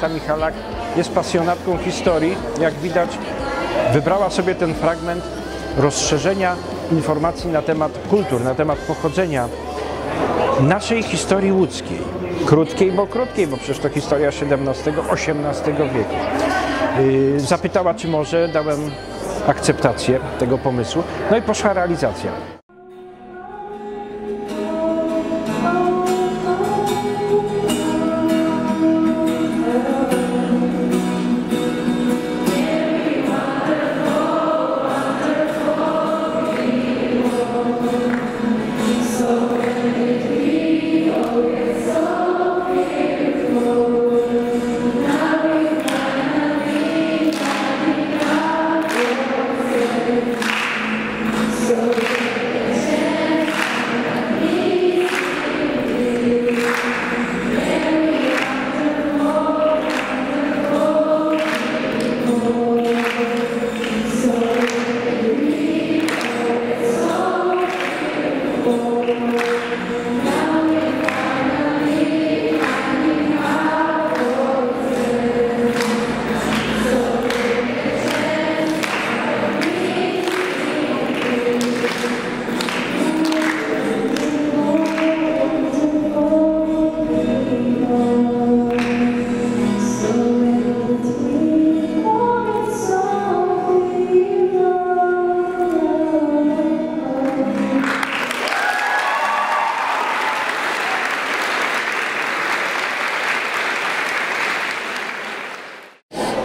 Honorata Michalak jest pasjonatką historii. Jak widać, wybrała sobie ten fragment rozszerzenia informacji na temat kultur, na temat pochodzenia naszej historii łódzkiej. Krótkiej, bo krótkiej, bo przecież to historia XVII-XVIII wieku. Yy, Zapytała, czy może, dałem akceptację tego pomysłu. No i poszła realizacja. Amen.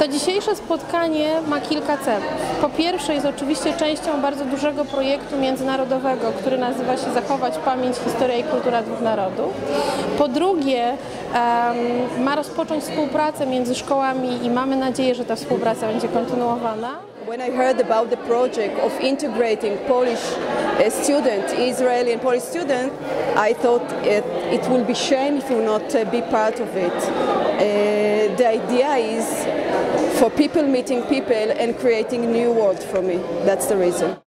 To dzisiejsze spotkanie ma kilka celów. Po pierwsze jest oczywiście częścią bardzo dużego projektu międzynarodowego, który nazywa się Zachować Pamięć, Historia i Kultura Dwóch Narodów. Po drugie ma rozpocząć współpracę między szkołami i mamy nadzieję, że ta współpraca będzie kontynuowana. When I heard about the project of integrating Polish uh, students, Israeli and Polish students, I thought it, it will be shame if you not uh, be part of it. Uh, the idea is for people meeting people and creating new world for me. That's the reason.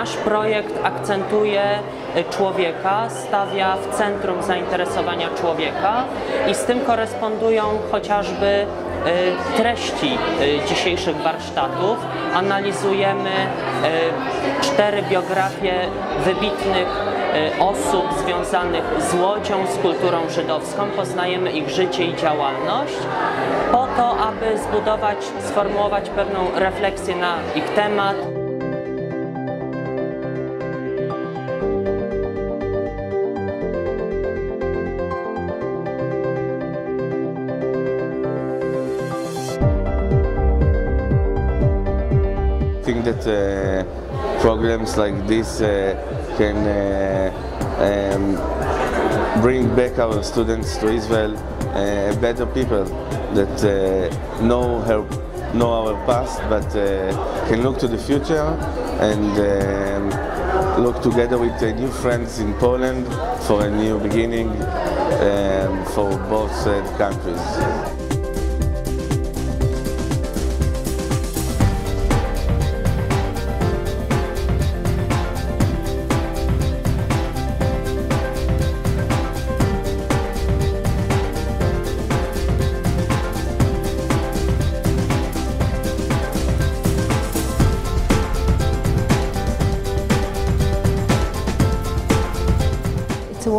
Nasz projekt akcentuje y, człowieka, stawia w centrum zainteresowania człowieka i z tym korespondują chociażby y, treści y, dzisiejszych warsztatów. Analizujemy cztery biografie wybitnych osób związanych z Łodzią, z kulturą żydowską. Poznajemy ich życie i działalność po to, aby zbudować, sformułować pewną refleksję na ich temat. That uh, programs like this uh, can uh, um, bring back our students to Israel better people that know her, know our past, but uh, can look to the future and um, look together with uh, new friends in Poland for a new beginning um, for both uh, countries.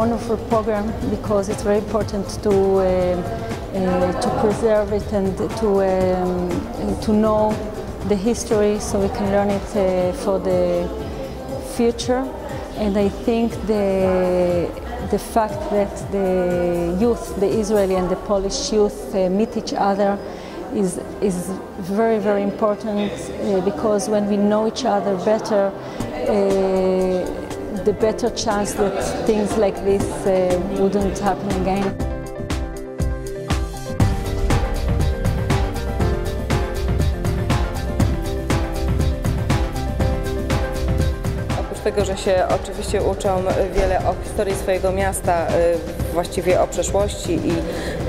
Wonderful program because it's very important to uh, uh, to preserve it and to um, to know the history so we can learn it uh, for the future. And I think the the fact that the youth, the Israeli and the Polish youth, uh, meet each other is is very very important uh, because when we know each other better. Uh, the better chance that things like this uh, wouldn't happen again. Oprócz tego, że się oczywiście uczą wiele o historii swojego miasta, y, właściwie o przeszłości i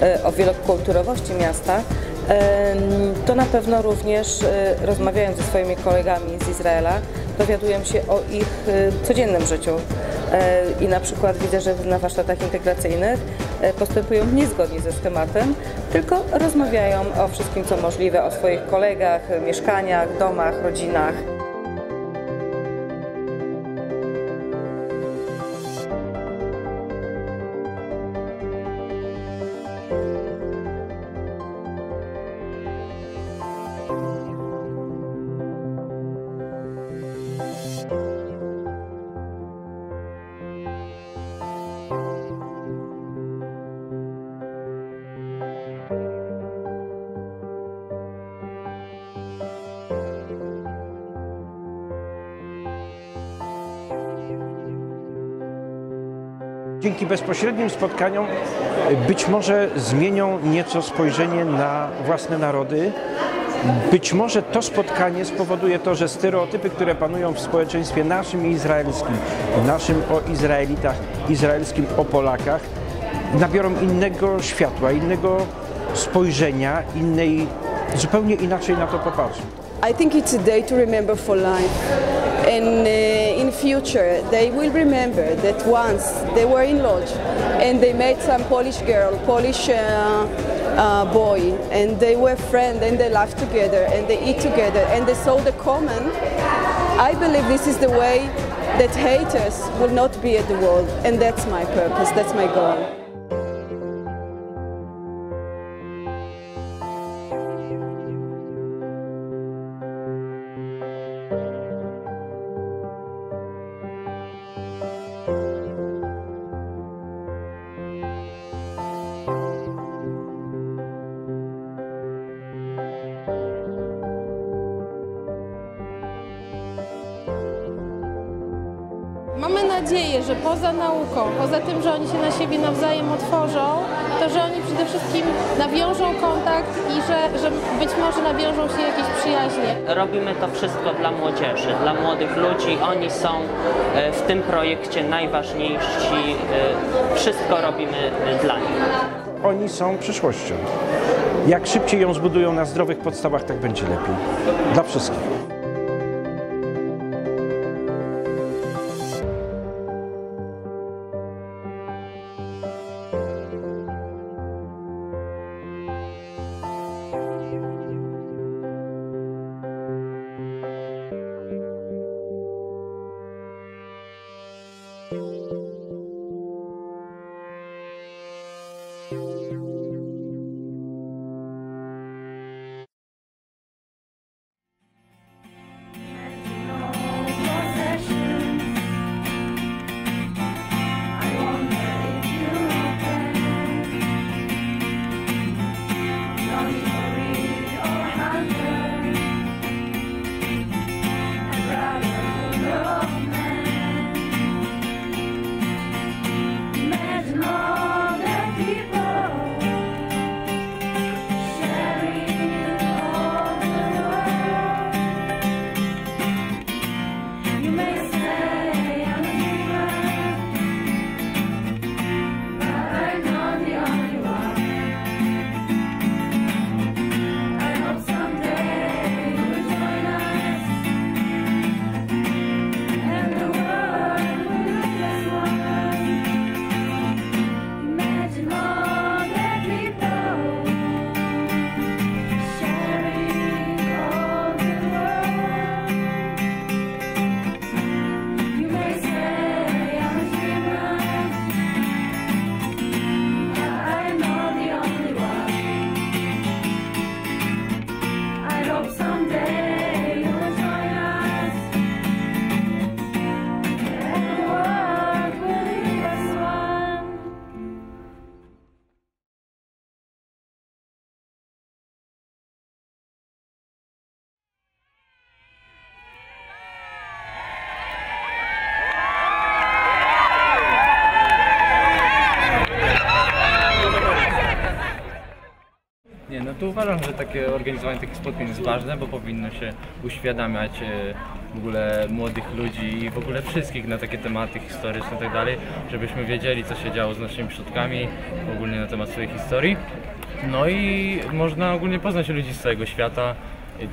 y, o wielokulturowości miasta, to na pewno również y, rozmawiając ze swoimi kolegami z Izraela, dowiadują się o ich y, codziennym życiu. Y, I na przykład widzę, że na warsztatach integracyjnych y, postępują niezgodnie ze schematem, tylko rozmawiają o wszystkim, co możliwe, o swoich kolegach, mieszkaniach, domach, rodzinach. Dzięki bezpośrednim spotkaniom y, być może zmienią nieco spojrzenie na własne narody. Być może to spotkanie spowoduje to, że stereotypy, które panują w społeczeństwie naszym i izraelskim, naszym o Izraelitach, izraelskim o Polakach, nabiorą innego światła, innego spojrzenia, innej, zupełnie inaczej na to popatrzą. I think it's a day to remember for life. And uh, in future, they will remember that once they were in lodge and they met some Polish girl, Polish uh, uh, boy, and they were friends and they laughed together and they eat together and they saw the common. I believe this is the way that haters will not be at the world, and that's my purpose, that's my goal. Poza nauką, poza tym, że oni się na siebie nawzajem otworzą, to że oni przede wszystkim nawiążą kontakt i że, że być może nawiążą się jakieś przyjaźnie. Robimy to wszystko dla młodzieży, dla młodych ludzi. Oni są e, w tym projekcie najważniejsi. E, Wszystko robimy e, dla nich. Oni są przyszłością. Jak szybciej ją zbudują na zdrowych podstawach, tak będzie lepiej. Dla wszystkich. Organizowanie takich spotkań jest ważne, bo powinno się uświadamiać e, w ogóle młodych ludzi i w ogóle wszystkich na takie tematy historyczne i tak dalej, żebyśmy wiedzieli co się działo z naszymi przodkami, ogólnie na temat swojej historii. No i można ogólnie poznać ludzi z całego świata,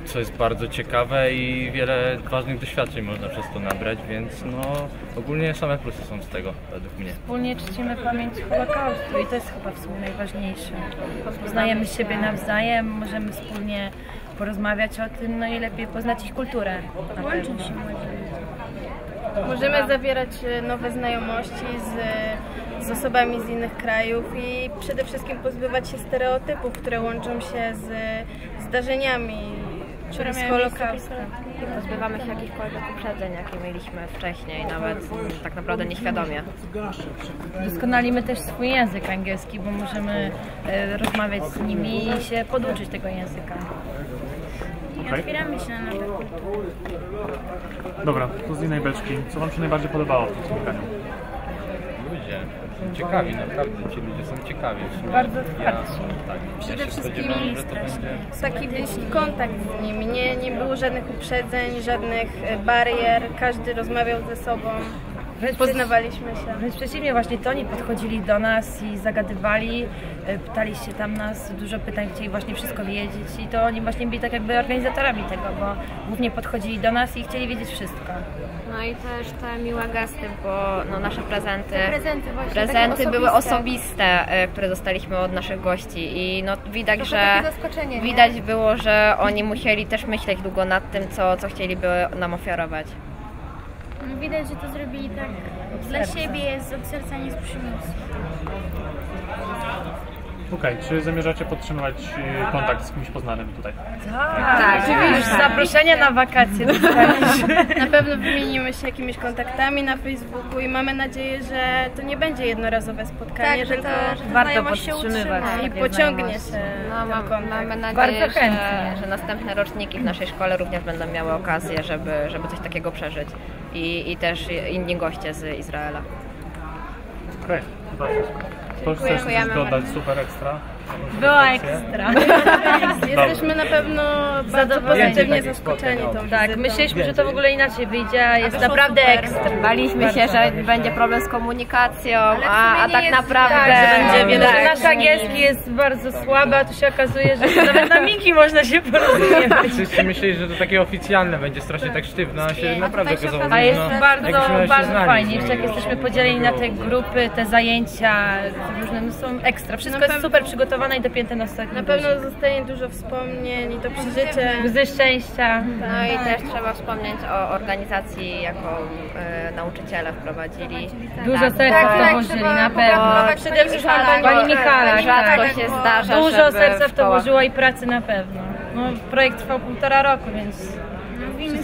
co jest bardzo ciekawe i wiele ważnych doświadczeń można przez to nabrać, więc no ogólnie same plusy są z tego według mnie. Wspólnie czcimy pamięć Holokaustu i to jest chyba w sumie najważniejsze. Poznajemy siebie nawzajem, możemy wspólnie porozmawiać o tym, no i lepiej poznać ich kulturę. Na pewno. Możemy zawierać e, nowe znajomości z, z osobami z innych krajów i przede wszystkim pozbywać się stereotypów, które łączą się z zdarzeniami które z miały miejsce w Holokaustem. I pozbywamy się jakichkolwiek uprzedzeń, jakie mieliśmy wcześniej, nawet tak naprawdę nieświadomie. Doskonalimy też swój język angielski, bo możemy e, rozmawiać z nimi i się poduczyć tego języka. Okej. Otwieramy się na nowe kultury. Dobra, to z innej beczki. Co Wam się najbardziej podobało w tym spotkaniu? Ciekawi, naprawdę ci ludzie są ciekawi. Bardzo ja, otwarci. tak, Przede ja wszystkim będzie... taki bliski kontakt z nimi. Nie, nie było żadnych uprzedzeń, żadnych barier. Każdy rozmawiał ze sobą. Wręcz Poznawaliśmy się. Wręcz przeciwnie, właśnie to oni podchodzili do nas i zagadywali, e, pytali się tam nas, dużo pytań, chcieli właśnie wszystko wiedzieć i to oni właśnie byli tak jakby organizatorami tego, bo głównie podchodzili do nas i chcieli wiedzieć wszystko. No i też te miłe gesty, bo no, nasze prezenty, prezenty właśnie, prezenty takie były osobiste. osobiste, e, które dostaliśmy od naszych gości i no widać, że zaskoczenie, nie? widać było, że oni musieli też myśleć długo nad tym, co, co chcieliby nam ofiarować. No, Widać, że to zrobili tak dla siebie, z od serca, nie z przymusu. Okej, czy zamierzacie podtrzymywać e, kontakt z kimś poznanym tutaj? Tak, już zaproszenia na wakacje dostaliśmy. Na pewno wymienimy się jakimiś kontaktami na Facebooku i mamy nadzieję, że to nie będzie jednorazowe spotkanie, Tak, że tylko to- że ta Warto znajomość się podtrzymywać. utrzyma. i pociągnie się No, ten mam, kontakt. mamy Bardzo nadzieję, że, chętnie. że następne roczniki w naszej szkole również będą miały okazję, żeby, żeby coś takiego przeżyć. I, I też inni goście z Izraela. Okej, wszystko. Chce jeszcze coś Dziękujemy dodać super ekstra? Była ekstra. Jesteśmy na pewno bardzo pozytywnie zaskoczeni tą Tak, myśleliśmy, że to w ogóle inaczej wyjdzie, a jest naprawdę super. ekstra. Baliśmy się, że będzie problem z komunikacją, a, a tak naprawdę Tak, że będzie wiele, tak, że nasz angielski jest bardzo słaby, a tu się okazuje, że nawet na miki można się porozumiewać. Wszyscy myśleli, że to takie oficjalne będzie strasznie tak sztywno, a się naprawdę się okazało, A jest no, bardzo, bardzo fajnie. Jeszcze jak nimi. jesteśmy podzieleni na te grupy, te zajęcia różne, no są ekstra. Wszystko jest super przygotowane i dopięte na ostatni Na pewno zostanie dużo wspomnień i to przeżycie. Łzy szczęścia. No i też trzeba wspomnieć o organizacji, jaką e, nauczyciele wprowadzili. Dużo Tak, serca tak, w to tak, włożyli, trzeba na pewno. Przede wszystkim Pani Pani Michalak, Rzadko tak. się zdarza, Dużo serca w to włożyła i pracy na pewno. No, projekt trwał półtora roku, więc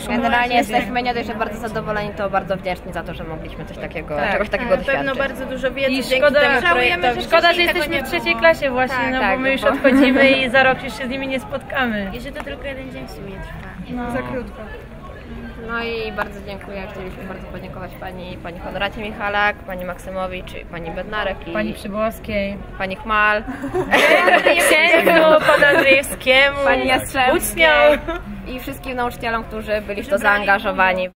Generalnie jesteśmy nie dość, że bardzo zadowoleni, to bardzo wdzięczni za to, że mogliśmy coś takiego, Tak. czegoś takiego Na pewno doświadczyć. bardzo dużo wiedzy I dzięki szkoda, temu projektowi. szkoda, że jesteśmy w trzeciej klasie właśnie, Tak, no tak, bo my już bo- odchodzimy i za rok już się z nimi nie spotkamy. I że to tylko jeden dzień w sumie trwa. No. Za krótko. No i bardzo dziękuję. Chcieliśmy bardzo podziękować pani, pani Honoracie Michalak, pani Maksymowicz, pani Bednarek i Pani Przybłowskiej, pani Chmal, księdzu Podandrzejewskiemu, pani Jastrzębskiej uczniom. i wszystkim nauczycielom, którzy byli w to zaangażowani.